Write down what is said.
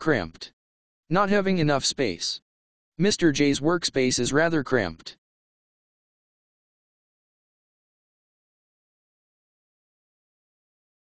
Cramped. Not having enough space. Mr. J's workspace is rather cramped.